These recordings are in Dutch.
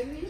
Ken je?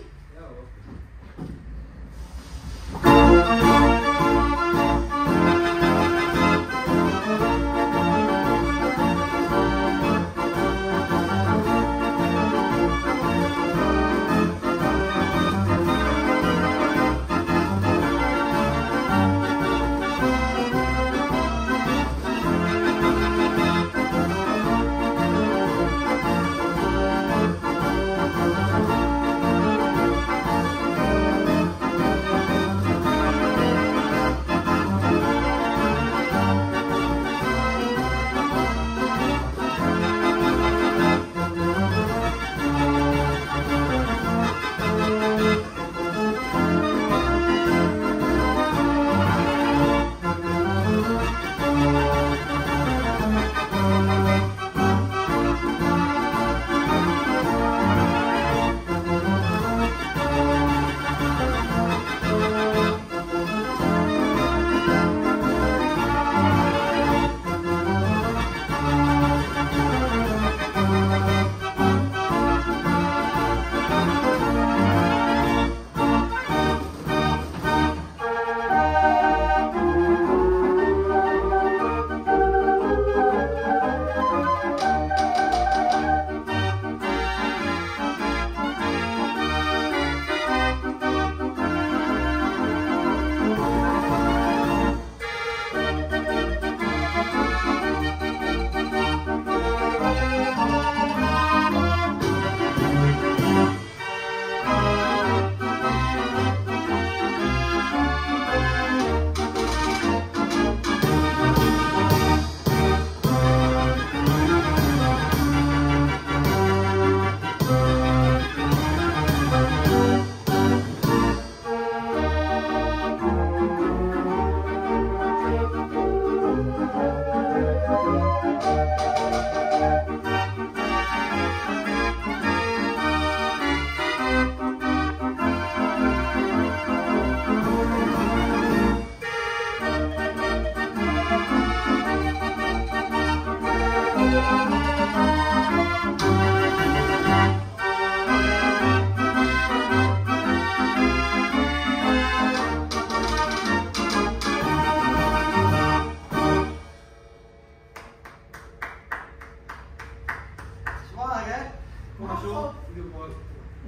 Zwaar hè? Kom maar zo. Doe maar.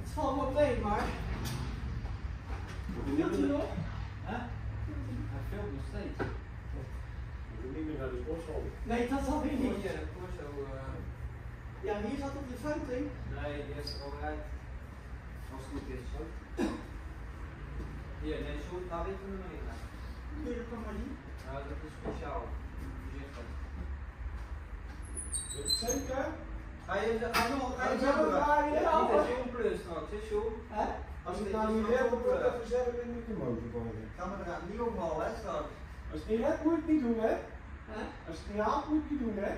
Het valt me mee, maar. Niet meer naar de sportschool. Nee, dat zal ik niet. hier, zo. eh, Ja, hier zat op de foto. Nee, die is er al uit. Als het goed is. Hier, nee, zo, daar weet je nog niet. Nee, dat kan maar niet. Nou, dat is speciaal. Voorzichtig. Zeker? Ga je, ga je nog, ga je zo draaien? Niet dat je plus straks, is zo. Hè? Als ik nou niet wil, dan word ik even zelf in de motor gooien. Ga maar eraan, niet omvallen, hè, straks. Als het niet redt, moet je het niet doen, hè? Hè? Als het niet haalt, moet je het doen, hè?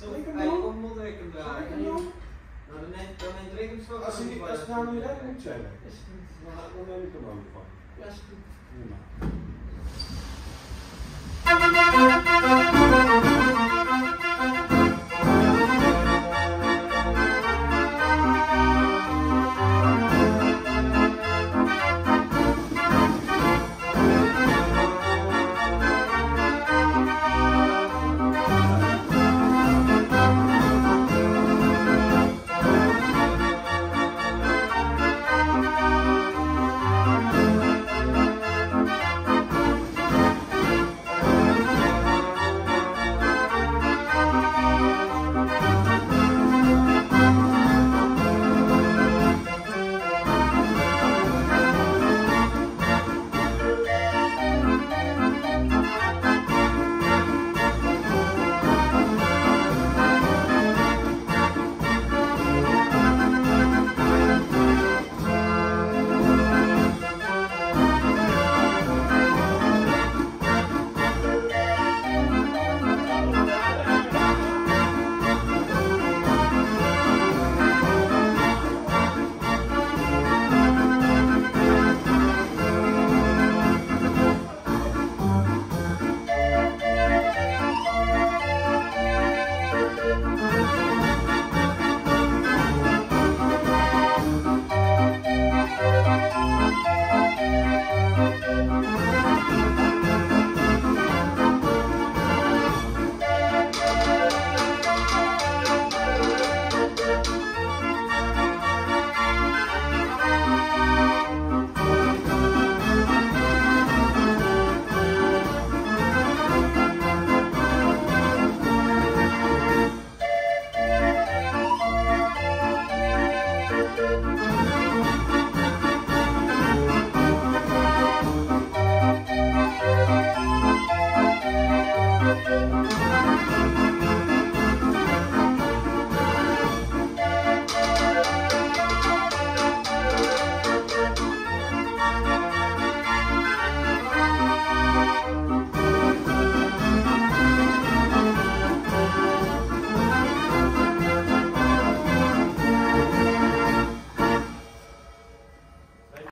Zal ik hem doen? kom moet ik hem Zal ik draaien. hem doen? Nou, dan neemt, dan neemt Rick hem straks Als, hij het nou niet redt, moet je. Is goed. Dan, dan neem ik hem ook van. Ja, is goed.